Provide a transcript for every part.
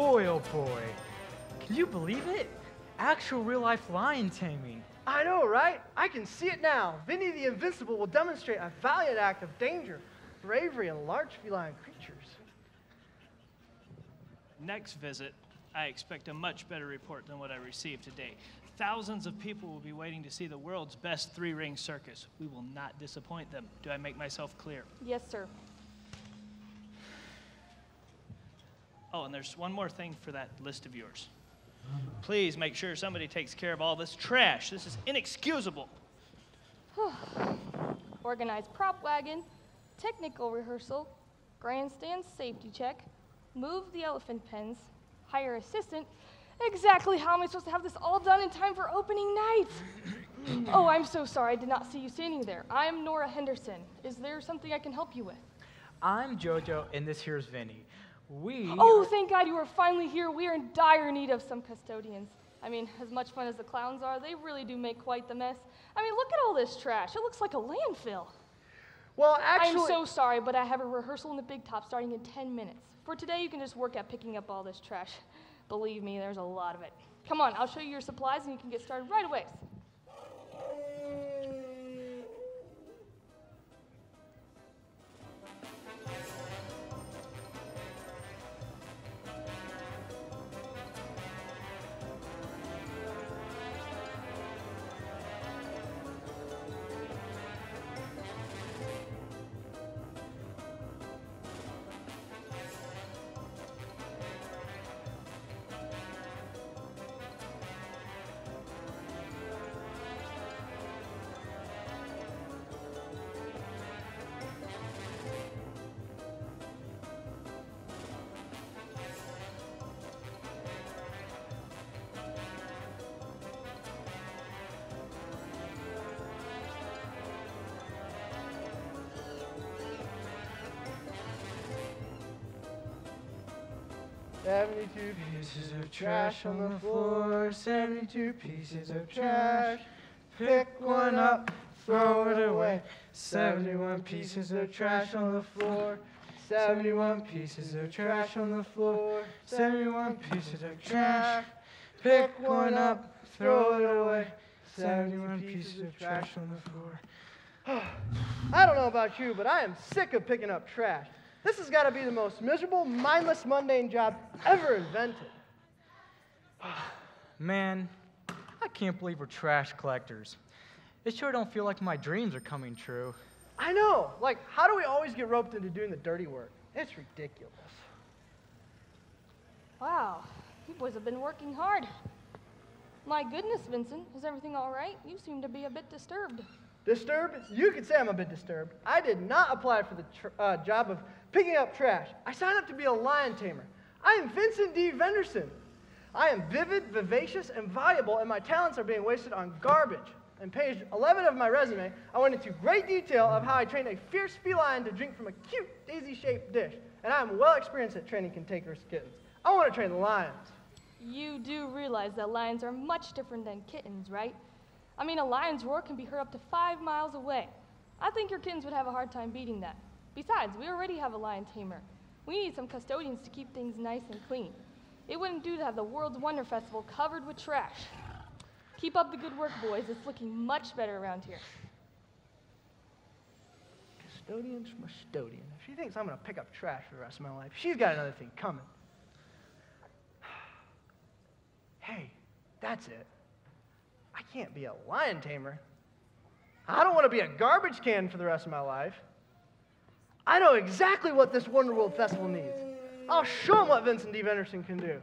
boy, oh boy. Can you believe it? Actual real life lion taming. I know, right? I can see it now. Vinny the Invincible will demonstrate a valiant act of danger, bravery, and large feline creatures. Next visit, I expect a much better report than what I received today. Thousands of people will be waiting to see the world's best three ring circus. We will not disappoint them. Do I make myself clear? Yes, sir. Oh, and there's one more thing for that list of yours. Please make sure somebody takes care of all this trash. This is inexcusable. Organized prop wagon, technical rehearsal, grandstand safety check, move the elephant pens, hire assistant. Exactly how am I supposed to have this all done in time for opening night? oh, I'm so sorry. I did not see you standing there. I'm Nora Henderson. Is there something I can help you with? I'm Jojo, and this here's Vinny. We. Oh, thank God you are finally here. We are in dire need of some custodians. I mean, as much fun as the clowns are, they really do make quite the mess. I mean, look at all this trash. It looks like a landfill. Well, actually, I'm so sorry, but I have a rehearsal in the big top starting in 10 minutes. For today, you can just work at picking up all this trash. Believe me, there's a lot of it. Come on, I'll show you your supplies and you can get started right away. Seventy-two pieces of trash on the floor. Seventy-two pieces of trash. Pick one up, throw it away. Seventy-one pieces of trash on the floor. Seventy-one pieces of trash on the floor. Seventy-one pieces of trash. Pick one up, throw it away. Seventy-one pieces of trash on the floor. I don't know about you, but I am sick of picking up trash. This has got to be the most miserable, mindless, mundane job ever invented. Man, I can't believe we're trash collectors. It sure don't feel like my dreams are coming true. I know. Like, how do we always get roped into doing the dirty work? It's ridiculous. Wow, you boys have been working hard. My goodness, Vincent, is everything all right? You seem to be a bit disturbed. Disturbed? You could say I'm a bit disturbed. I did not apply for the tr- uh, job of picking up trash. I signed up to be a lion tamer. I am Vincent D. Venderson. I am vivid, vivacious, and valuable, and my talents are being wasted on garbage. In page 11 of my resume, I went into great detail of how I trained a fierce feline to drink from a cute daisy shaped dish, and I am well experienced at training cantankerous kittens. I want to train lions. You do realize that lions are much different than kittens, right? I mean, a lion's roar can be heard up to five miles away. I think your kittens would have a hard time beating that. Besides, we already have a lion tamer. We need some custodians to keep things nice and clean. It wouldn't do to have the World's Wonder Festival covered with trash. Keep up the good work, boys. It's looking much better around here. Custodian's custodian. If she thinks I'm going to pick up trash for the rest of my life, she's got another thing coming. Hey, that's it. I can't be a lion tamer. I don't want to be a garbage can for the rest of my life. I know exactly what this Wonder World Festival needs. I'll show them what Vincent D. Venderson can do.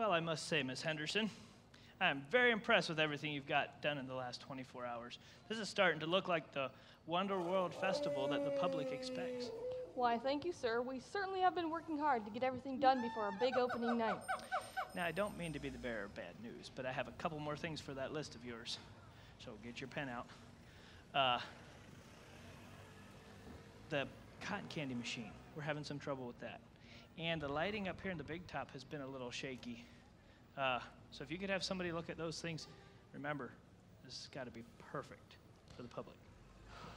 Well, I must say, Miss Henderson, I am very impressed with everything you've got done in the last 24 hours. This is starting to look like the Wonder World Festival that the public expects. Why, thank you, sir. We certainly have been working hard to get everything done before our big opening night. Now, I don't mean to be the bearer of bad news, but I have a couple more things for that list of yours. So get your pen out. Uh, the cotton candy machine. We're having some trouble with that. And the lighting up here in the big top has been a little shaky. Uh, so if you could have somebody look at those things, remember, this has got to be perfect for the public.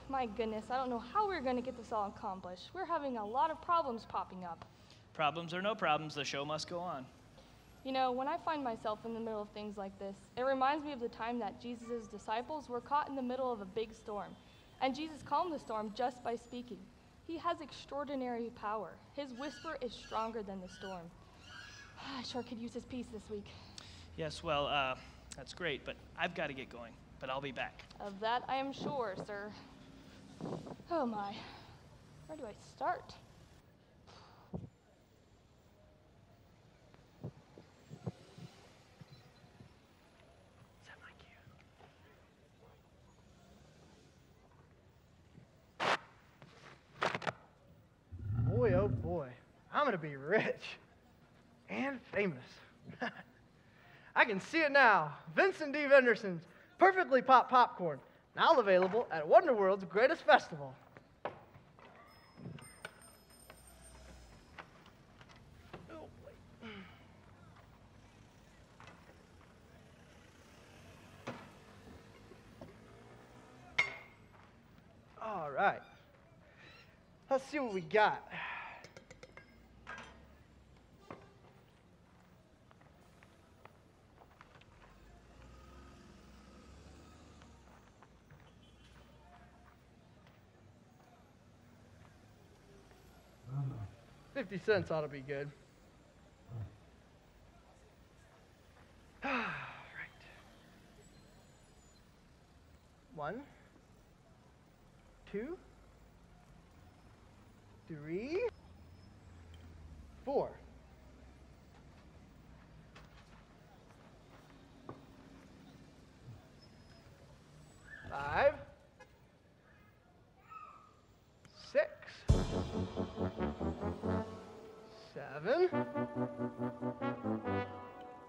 My goodness, I don't know how we're going to get this all accomplished. We're having a lot of problems popping up. Problems or no problems, the show must go on. You know, when I find myself in the middle of things like this, it reminds me of the time that Jesus' disciples were caught in the middle of a big storm. And Jesus calmed the storm just by speaking. He has extraordinary power. His whisper is stronger than the storm. I sure could use his peace this week. Yes, well, uh, that's great, but I've got to get going. But I'll be back. Of that I am sure, sir. Oh my. Where do I start? Is that my cue? Boy, oh boy, I'm gonna be rich and famous. I can see it now. Vincent D. Venderson's perfectly popped popcorn, now available at Wonder World's greatest festival. All right. Let's see what we got. Fifty cents ought to be good. All right. One, two, three,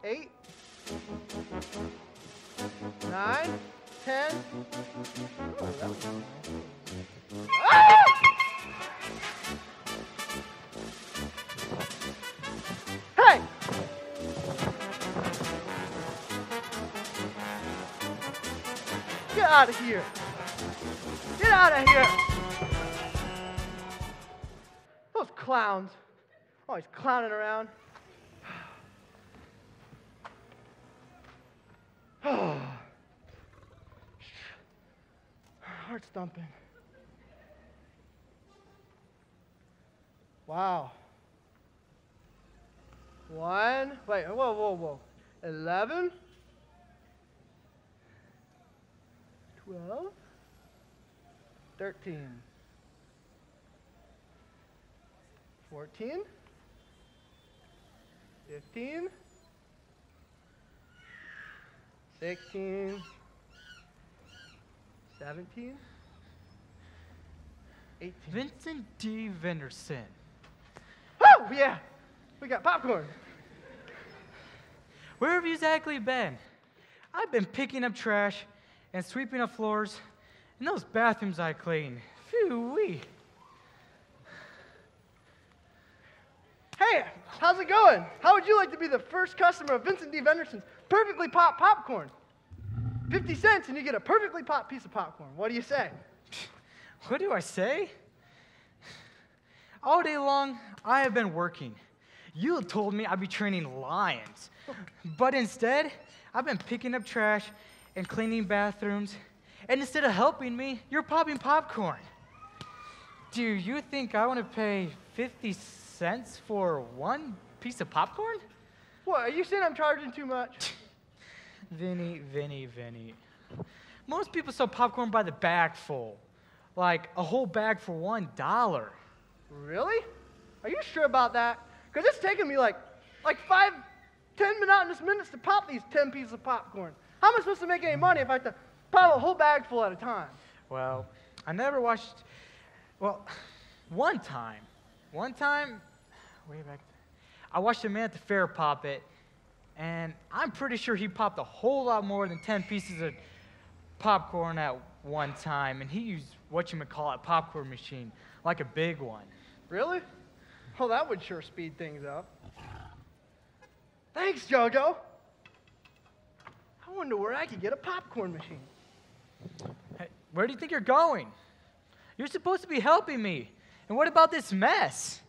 eight, nine, ten. Oh. Ah! Hey! Get out of here! Get out of here! Those clowns. Always clowning around. Oh. Heart's thumping. Wow. One, wait, whoa, whoa, whoa. 11, 12, 13, 14, 15, 16, 17, 18. Vincent D. Venderson. Oh, yeah, we got popcorn. Where have you exactly been? I've been picking up trash and sweeping up floors and those bathrooms I clean. Phew Hey, how's it going? How would you like to be the first customer of Vincent D. Venderson's perfectly popped popcorn? 50 cents and you get a perfectly popped piece of popcorn. What do you say? What do I say? All day long, I have been working. You told me I'd be training lions. But instead, I've been picking up trash and cleaning bathrooms. And instead of helping me, you're popping popcorn. Do you think I want to pay 50 cents for one piece of popcorn? What, are you saying I'm charging too much? Vinny, Vinny, Vinny. Most people sell popcorn by the bag full, like a whole bag for one dollar. Really? Are you sure about that? Because it's taking me like, like five, ten monotonous minutes to pop these ten pieces of popcorn. How am I supposed to make any money if I have to pop a whole bag full at a time? Well, I never watched. Well, one time, one time, way back, I watched a man at the fair pop it, and I'm pretty sure he popped a whole lot more than 10 pieces of popcorn at one time, and he used what you might call a popcorn machine, like a big one. Really? Well, that would sure speed things up. Thanks, JoJo. I wonder where I could get a popcorn machine. Hey, where do you think you're going? You're supposed to be helping me. And what about this mess?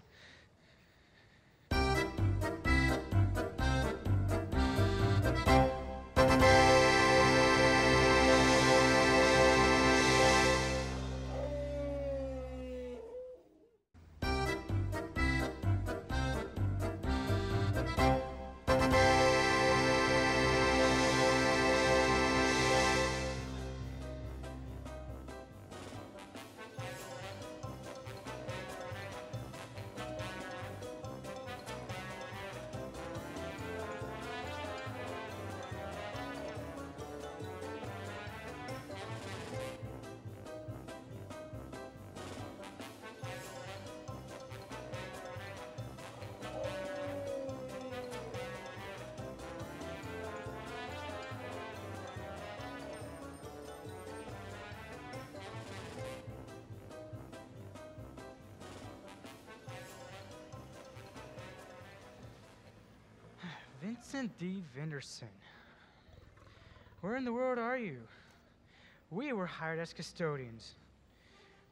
Vincent D. Venderson. Where in the world are you? We were hired as custodians.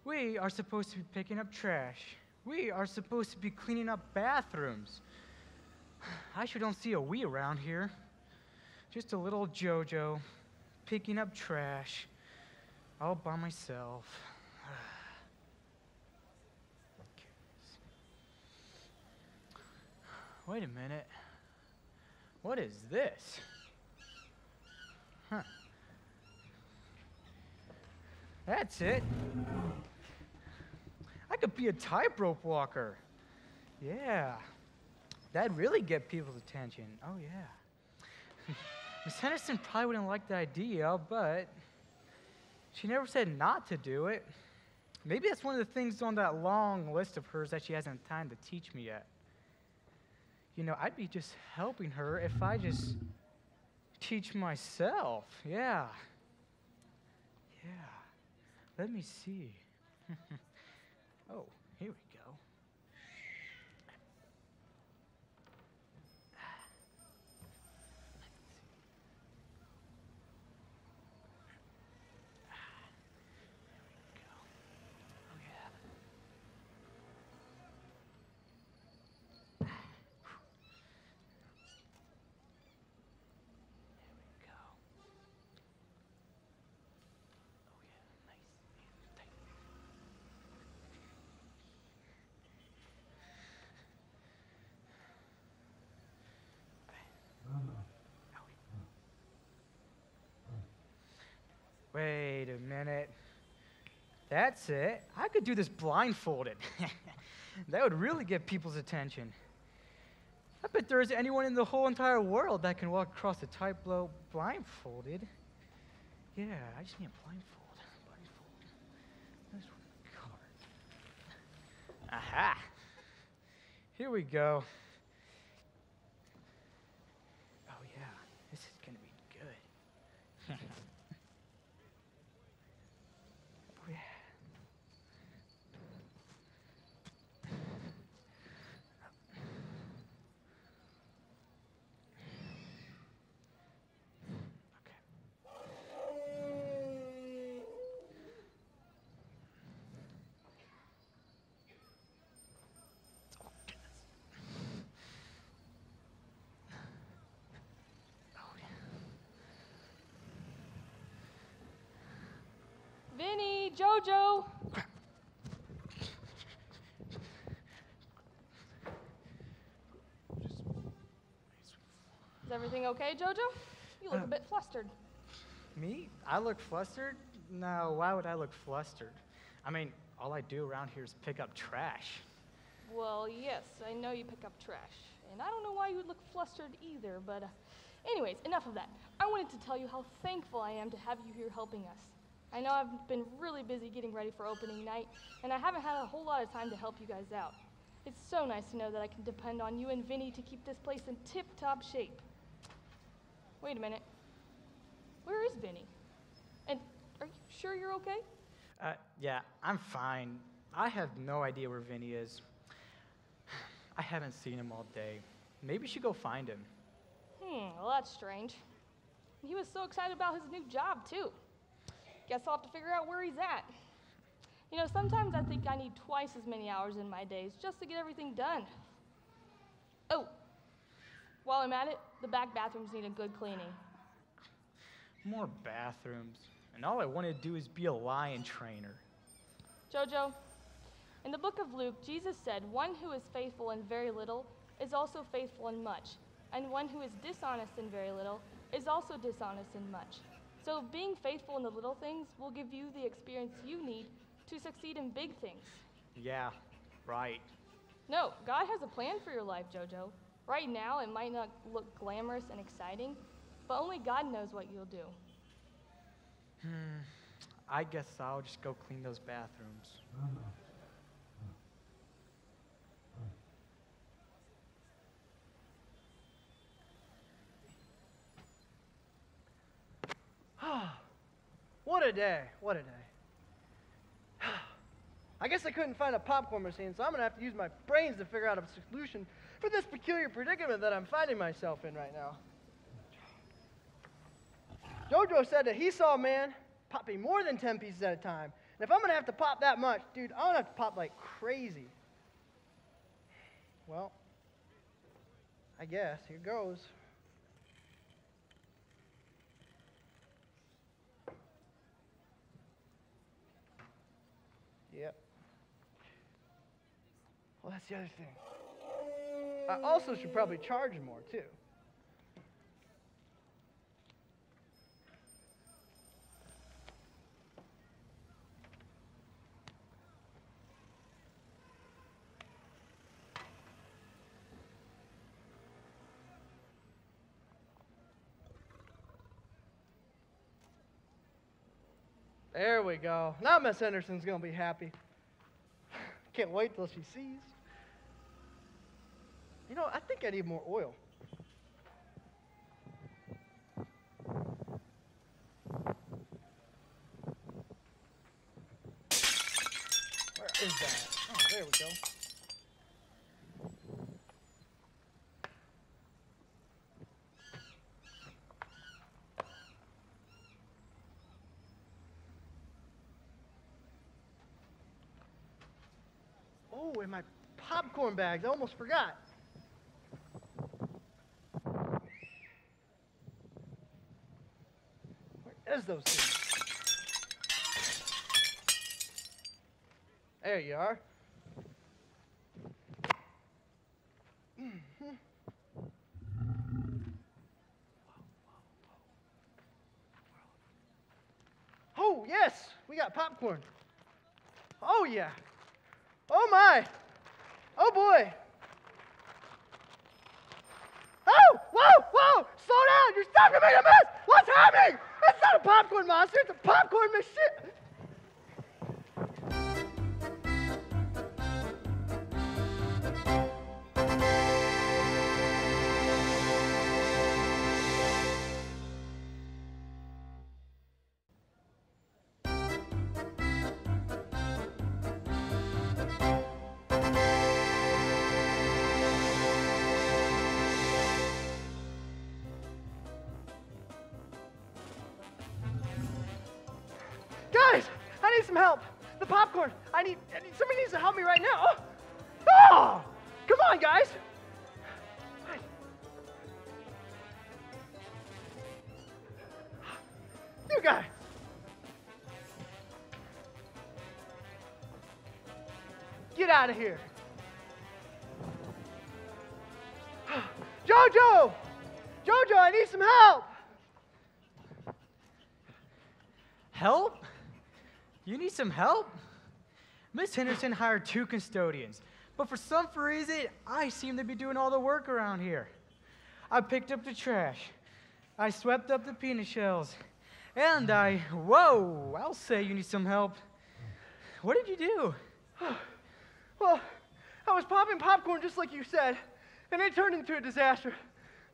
We are supposed to be picking up trash. We are supposed to be cleaning up bathrooms. I sure don't see a we around here. Just a little JoJo picking up trash all by myself. Wait a minute. What is this? Huh. That's it. I could be a tightrope walker. Yeah. That'd really get people's attention. Oh, yeah. Miss Henderson probably wouldn't like the idea, but she never said not to do it. Maybe that's one of the things on that long list of hers that she hasn't time to teach me yet you know, I'd be just helping her if I just teach myself. Yeah. Yeah. Let me see. oh, here we Wait a minute. That's it. I could do this blindfolded. that would really get people's attention. I bet there isn't anyone in the whole entire world that can walk across a the tightrope blindfolded. Yeah, I just need a blindfold. Blindfold. This card. Aha! Here we go. JoJo. Is everything okay, JoJo? You look a Uh, bit flustered. Me? I look flustered? No, why would I look flustered? I mean, all I do around here is pick up trash. Well, yes, I know you pick up trash. And I don't know why you would look flustered either, but uh, anyways, enough of that. I wanted to tell you how thankful I am to have you here helping us. I know I've been really busy getting ready for opening night, and I haven't had a whole lot of time to help you guys out. It's so nice to know that I can depend on you and Vinny to keep this place in tip-top shape. Wait a minute. Where is Vinny? And are you sure you're okay? Uh, yeah, I'm fine. I have no idea where Vinny is. I haven't seen him all day. Maybe you should go find him. Hmm, well, that's strange. He was so excited about his new job, too. Guess I'll have to figure out where he's at. You know, sometimes I think I need twice as many hours in my days just to get everything done. Oh, while I'm at it, the back bathrooms need a good cleaning. More bathrooms. And all I want to do is be a lion trainer. Jojo, in the book of Luke, Jesus said, One who is faithful in very little is also faithful in much, and one who is dishonest in very little is also dishonest in much. So, being faithful in the little things will give you the experience you need to succeed in big things. Yeah, right. No, God has a plan for your life, Jojo. Right now, it might not look glamorous and exciting, but only God knows what you'll do. Hmm. I guess I'll just go clean those bathrooms. What a day. What a day. I guess I couldn't find a popcorn machine, so I'm going to have to use my brains to figure out a solution for this peculiar predicament that I'm finding myself in right now. Jojo said that he saw a man popping more than 10 pieces at a time. And if I'm going to have to pop that much, dude, I'm going to have to pop like crazy. Well, I guess. Here goes. Yep. Well, that's the other thing. I also should probably charge more, too. There we go. Now Miss Henderson's going to be happy. Can't wait till she sees. You know, I think I need more oil. Where is that? Oh, there we go. Oh, and my popcorn bags. I almost forgot. Is those things? There you are. Oh, yes, we got popcorn. Oh, yeah. Oh, my. Oh, boy. Oh, whoa, whoa, slow down. You're stopping to miss. What's happening? Not a popcorn monster. It's a popcorn machine. Some help. The popcorn. I need, I need somebody needs to help me right now. Oh, oh! come on, guys. You guys. get out of here. Jojo! Jojo, I need some help! Help? You need some help? Miss Henderson hired two custodians, but for some reason, I seem to be doing all the work around here. I picked up the trash, I swept up the peanut shells, and I, whoa, I'll say you need some help. What did you do? Well, I was popping popcorn just like you said, and it turned into a disaster.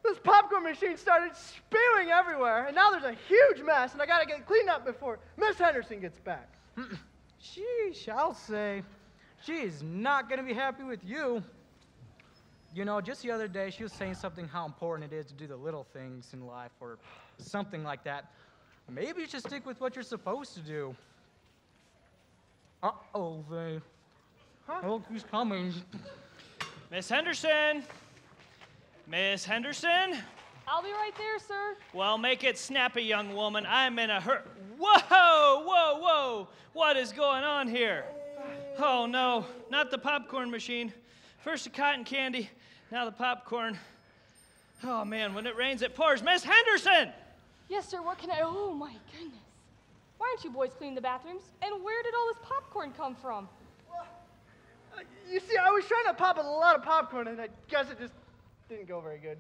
This popcorn machine started spewing everywhere, and now there's a huge mess, and I gotta get cleaned up before Miss Henderson gets back. Sheesh, I'll say. She is not going to be happy with you. You know, just the other day, she was saying something how important it is to do the little things in life or something like that. Maybe you should stick with what you're supposed to do. Uh oh, they. Huh? Oh, he's coming. Miss Henderson! Miss Henderson? I'll be right there, sir. Well, make it snappy, young woman. I'm in a hurry. Whoa, whoa, whoa! What is going on here? Oh no, not the popcorn machine. First the cotton candy, now the popcorn. Oh man, when it rains, it pours. Miss Henderson! Yes, sir. What can I? Oh my goodness. Why aren't you boys cleaning the bathrooms? And where did all this popcorn come from? Uh, You see, I was trying to pop a lot of popcorn, and I guess it just didn't go very good.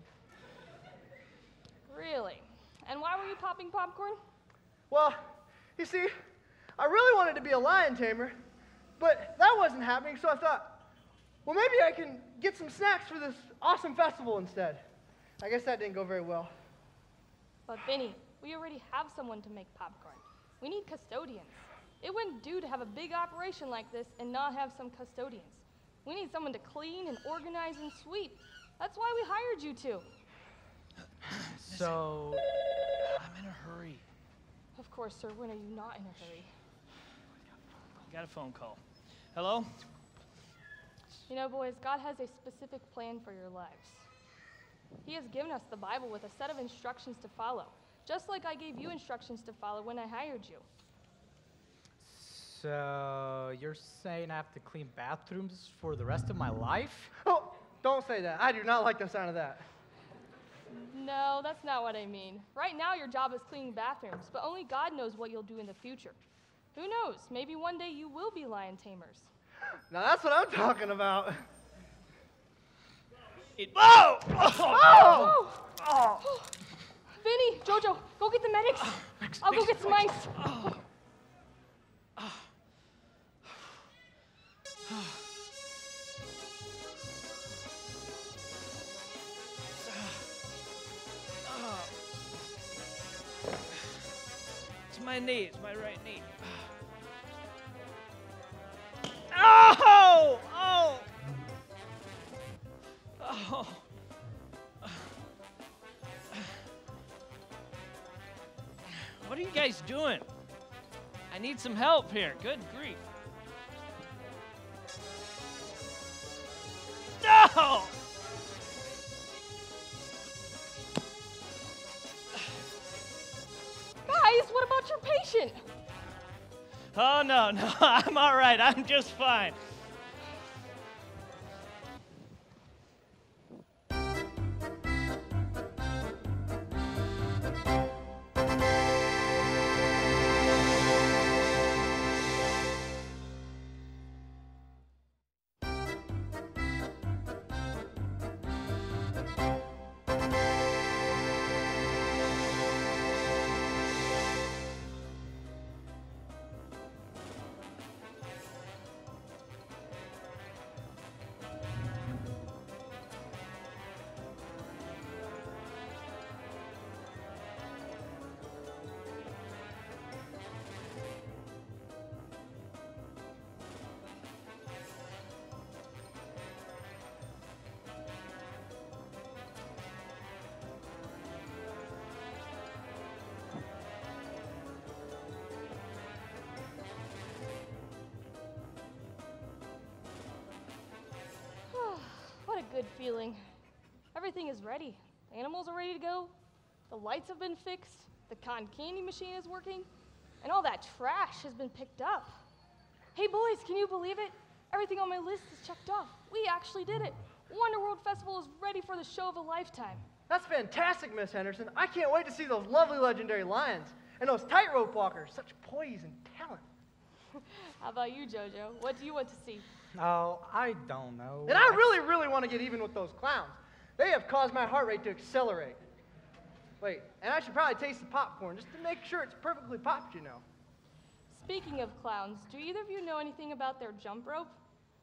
Really? And why were you popping popcorn? Well, you see, I really wanted to be a lion tamer, but that wasn't happening, so I thought, well, maybe I can get some snacks for this awesome festival instead. I guess that didn't go very well. But Vinny, we already have someone to make popcorn. We need custodians. It wouldn't do to have a big operation like this and not have some custodians. We need someone to clean and organize and sweep. That's why we hired you two. So, I'm in a hurry. Of course, sir. When are you not in a hurry? Got a phone call. Hello? You know, boys, God has a specific plan for your lives. He has given us the Bible with a set of instructions to follow, just like I gave you instructions to follow when I hired you. so you're saying I have to clean bathrooms for the rest of my life? Oh, don't say that. I do not like the sound of that. No, that's not what I mean. Right now, your job is cleaning bathrooms, but only God knows what you'll do in the future. Who knows? Maybe one day you will be lion tamers. Now that's what I'm talking about. It, whoa! Oh! Oh! Vinny, Jojo, go get the medics. I'll go get some ice. It's my knee. It's my right knee. Oh! Oh! Oh! What are you guys doing? I need some help here. Good grief. No! Oh, no, no. I'm all right. I'm just fine. Good feeling. Everything is ready. Animals are ready to go. The lights have been fixed. The cotton candy machine is working. And all that trash has been picked up. Hey, boys, can you believe it? Everything on my list is checked off. We actually did it. Wonder World Festival is ready for the show of a lifetime. That's fantastic, Miss Henderson. I can't wait to see those lovely legendary lions and those tightrope walkers. Such poise and talent. How about you, JoJo? What do you want to see? Oh, I don't know. And I really, really want to get even with those clowns. They have caused my heart rate to accelerate. Wait, and I should probably taste the popcorn just to make sure it's perfectly popped, you know. Speaking of clowns, do either of you know anything about their jump rope?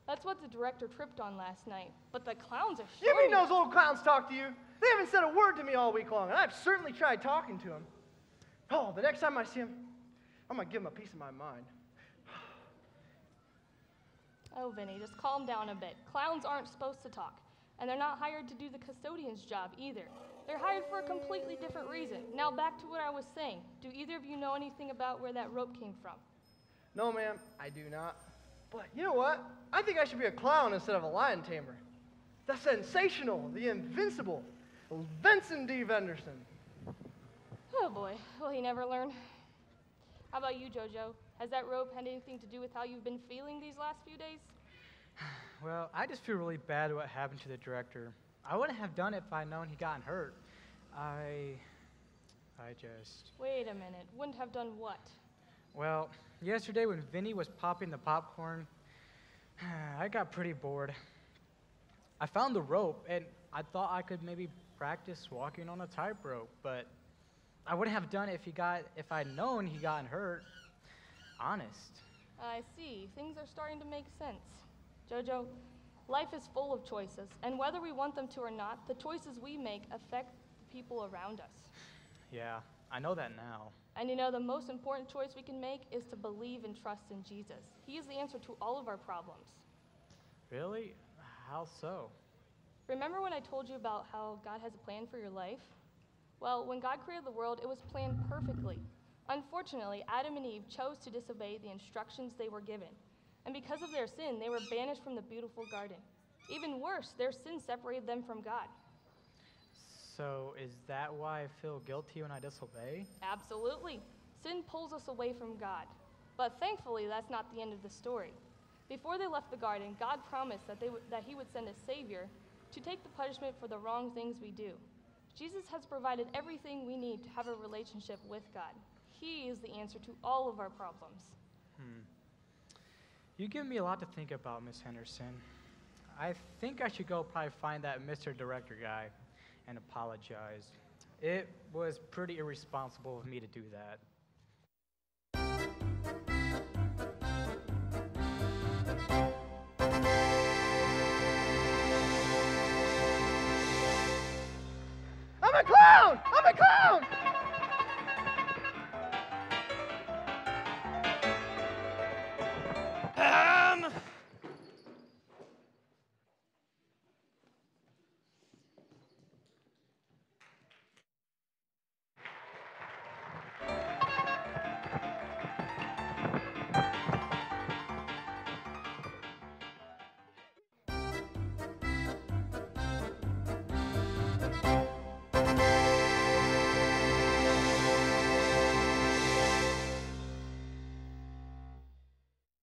That's what the director tripped on last night. But the clowns are You mean those old clowns talk to you? They haven't said a word to me all week long, and I've certainly tried talking to them. Oh, the next time I see them, I'm going to give them a piece of my mind. Oh, Vinny, just calm down a bit. Clowns aren't supposed to talk, and they're not hired to do the custodian's job either. They're hired for a completely different reason. Now, back to what I was saying. Do either of you know anything about where that rope came from? No, ma'am, I do not. But you know what? I think I should be a clown instead of a lion tamer. The sensational, the invincible, Vincent D. Venderson. Oh boy, will he never learn? How about you, JoJo? Has that rope had anything to do with how you've been feeling these last few days? Well, I just feel really bad what happened to the director. I wouldn't have done it if I'd known he'd gotten hurt. I. I just. Wait a minute. Wouldn't have done what? Well, yesterday when Vinny was popping the popcorn, I got pretty bored. I found the rope and I thought I could maybe practice walking on a tightrope, but I wouldn't have done it if he got if I'd known he gotten hurt. Honest. I see. Things are starting to make sense. Jojo, life is full of choices, and whether we want them to or not, the choices we make affect the people around us. Yeah, I know that now. And you know, the most important choice we can make is to believe and trust in Jesus. He is the answer to all of our problems. Really? How so? Remember when I told you about how God has a plan for your life? Well, when God created the world, it was planned perfectly. Unfortunately, Adam and Eve chose to disobey the instructions they were given. And because of their sin, they were banished from the beautiful garden. Even worse, their sin separated them from God. So, is that why I feel guilty when I disobey? Absolutely. Sin pulls us away from God. But thankfully, that's not the end of the story. Before they left the garden, God promised that, they w- that He would send a Savior to take the punishment for the wrong things we do. Jesus has provided everything we need to have a relationship with God. He is the answer to all of our problems. Hmm. You give me a lot to think about, Miss Henderson. I think I should go probably find that Mr. Director guy and apologize. It was pretty irresponsible of me to do that. I'm a clown! I'm a clown!